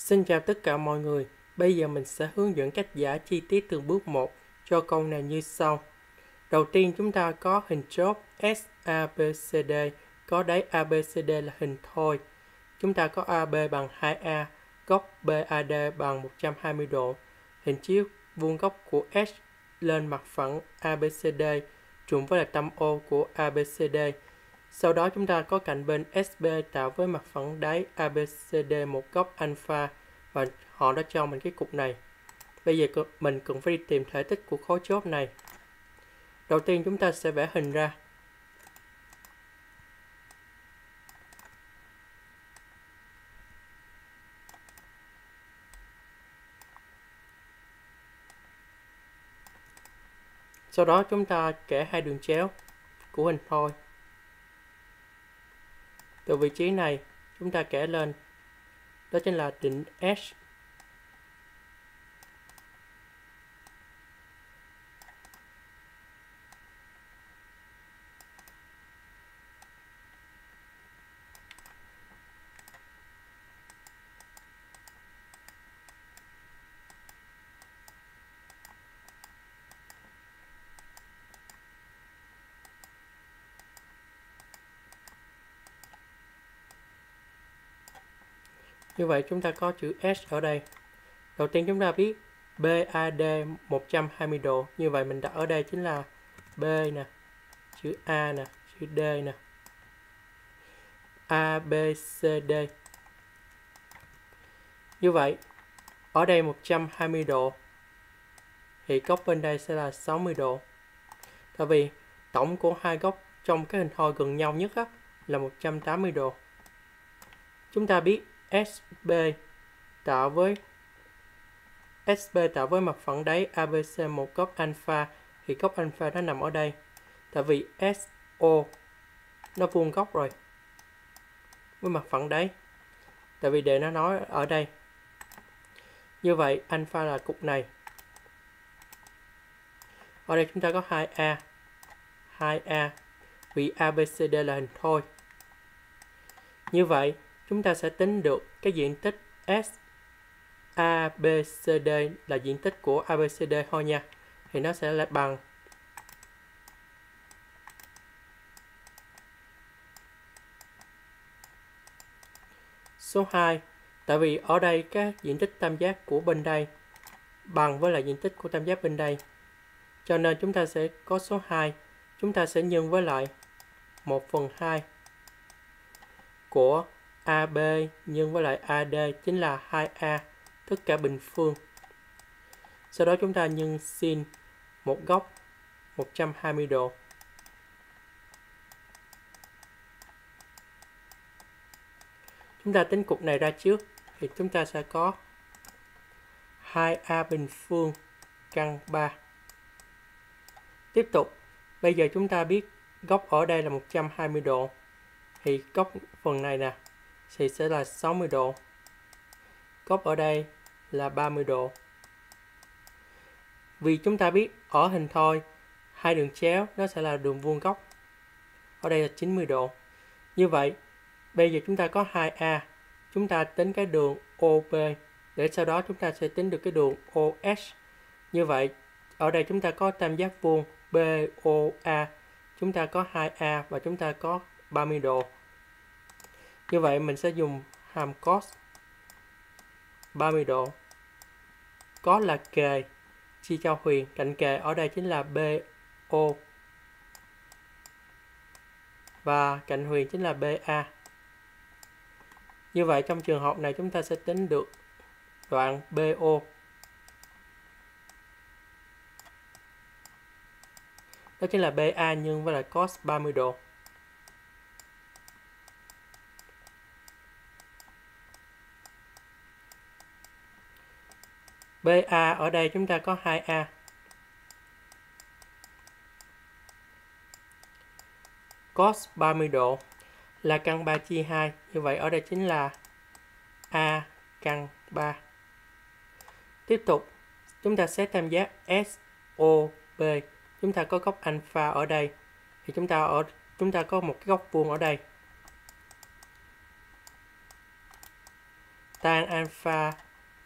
Xin chào tất cả mọi người. Bây giờ mình sẽ hướng dẫn cách giải chi tiết từng bước một cho câu này như sau. Đầu tiên chúng ta có hình chốt SABCD, có đáy ABCD là hình thôi. Chúng ta có AB bằng 2A, góc BAD bằng 120 độ. Hình chiếu vuông góc của S lên mặt phẳng ABCD trùng với là tâm O của ABCD. Sau đó chúng ta có cạnh bên SB tạo với mặt phẳng đáy ABCD một góc alpha và họ đã cho mình cái cục này. Bây giờ mình cần phải đi tìm thể tích của khối chốt này. Đầu tiên chúng ta sẽ vẽ hình ra. Sau đó chúng ta kẻ hai đường chéo của hình thôi. Từ vị trí này, chúng ta kể lên. Đó chính là đỉnh S. Như vậy chúng ta có chữ S ở đây. Đầu tiên chúng ta viết BAD 120 độ. Như vậy mình đặt ở đây chính là B nè, chữ A nè, chữ D nè. A, B, C, D. Như vậy, ở đây 120 độ thì góc bên đây sẽ là 60 độ. Tại vì tổng của hai góc trong cái hình thoi gần nhau nhất á, là 180 độ. Chúng ta biết SB tạo với SB tạo với mặt phẳng đáy ABC một góc alpha thì góc alpha nó nằm ở đây. Tại vì SO nó vuông góc rồi với mặt phẳng đáy. Tại vì để nó nói ở đây. Như vậy, alpha là cục này. Ở đây chúng ta có 2A. 2A vì ABCD là hình thôi. Như vậy chúng ta sẽ tính được cái diện tích S ABCD là diện tích của ABCD thôi nha. Thì nó sẽ là bằng số 2. Tại vì ở đây cái diện tích tam giác của bên đây bằng với lại diện tích của tam giác bên đây. Cho nên chúng ta sẽ có số 2. Chúng ta sẽ nhân với lại 1 phần 2 của AB nhân với lại AD chính là 2A tất cả bình phương. Sau đó chúng ta nhân sin một góc 120 độ. Chúng ta tính cục này ra trước thì chúng ta sẽ có 2A bình phương căn 3. Tiếp tục, bây giờ chúng ta biết góc ở đây là 120 độ thì góc phần này nè thì sẽ là 60 độ. Góc ở đây là 30 độ. Vì chúng ta biết ở hình thoi, hai đường chéo nó sẽ là đường vuông góc. Ở đây là 90 độ. Như vậy, bây giờ chúng ta có 2A. Chúng ta tính cái đường OB để sau đó chúng ta sẽ tính được cái đường OS. Như vậy, ở đây chúng ta có tam giác vuông BOA. Chúng ta có 2A và chúng ta có 30 độ. Như vậy mình sẽ dùng hàm cos 30 độ. Cos là kề, chia cho huyền, cạnh kề ở đây chính là BO. Và cạnh huyền chính là BA. Như vậy trong trường hợp này chúng ta sẽ tính được đoạn BO. Đó chính là BA nhân với lại cos 30 độ. BA ở đây chúng ta có 2A. Cos 30 độ là căn 3 chia 2. Như vậy ở đây chính là A căn 3. Tiếp tục, chúng ta xét tam giác SOB. Chúng ta có góc alpha ở đây. Thì chúng ta ở chúng ta có một cái góc vuông ở đây. tan alpha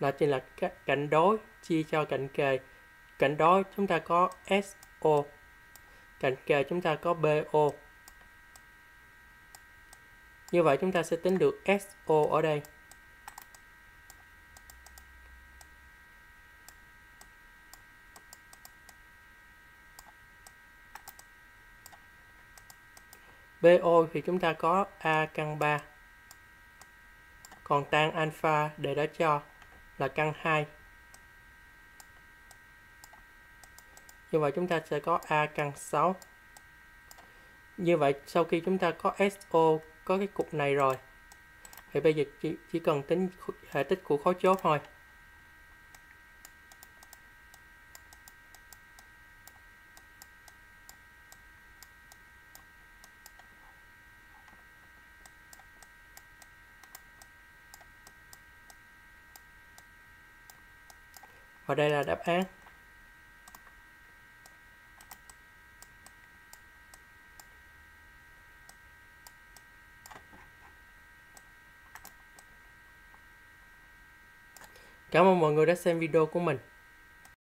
là chính là cạnh đối, chia cho cạnh kề. Cạnh đối chúng ta có SO cạnh kề chúng ta có BO như vậy chúng ta sẽ tính được SO ở đây. BO thì chúng ta có A căn 3 còn tan alpha để đó cho là căn 2 như vậy chúng ta sẽ có A căn 6 như vậy sau khi chúng ta có SO có cái cục này rồi thì bây giờ chỉ, chỉ cần tính hệ tích của khối chốt thôi. Và đây là đáp án. Cảm ơn mọi người đã xem video của mình.